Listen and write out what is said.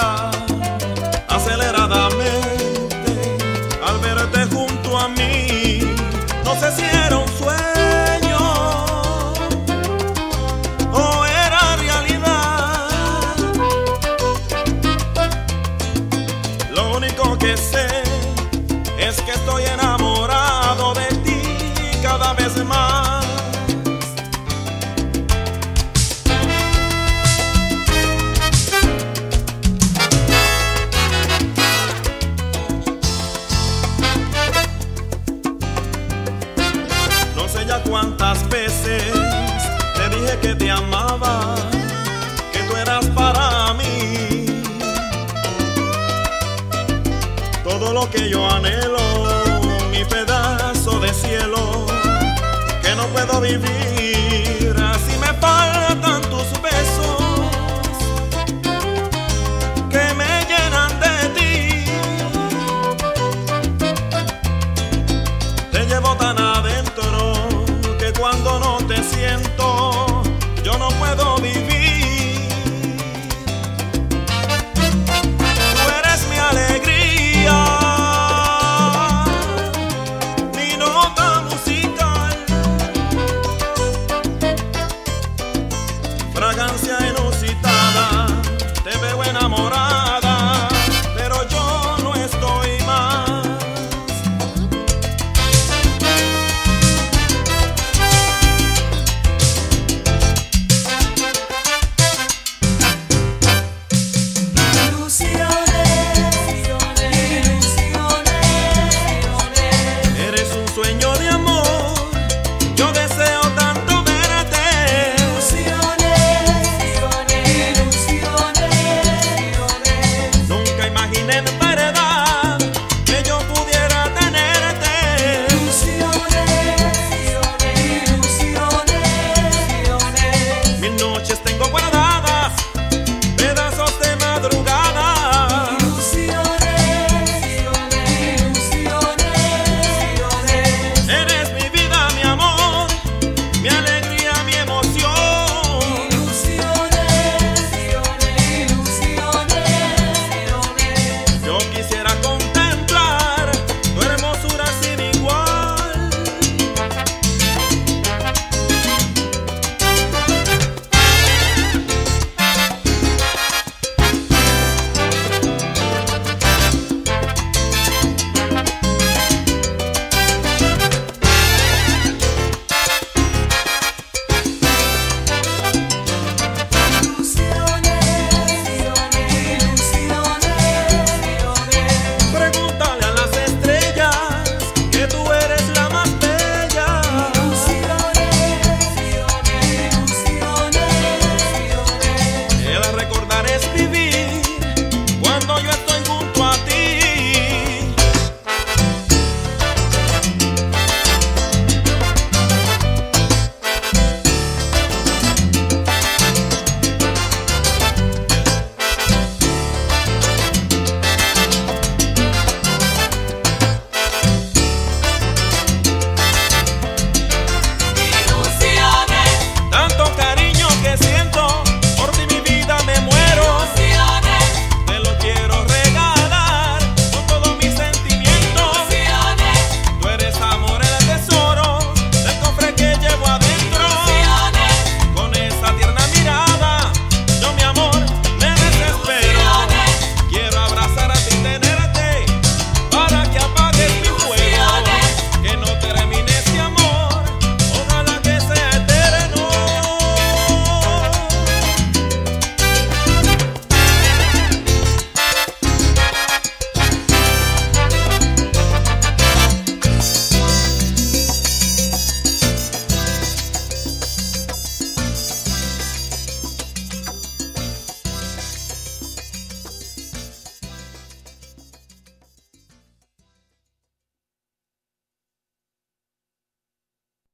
love. que te amaba, que tú eras para mí. Todo lo que yo anhelo, mi pedazo de cielo, que no puedo vivir. Así me faltan tus besos, que me llenan de ti. Te llevo tan adentro que cuando no te siento,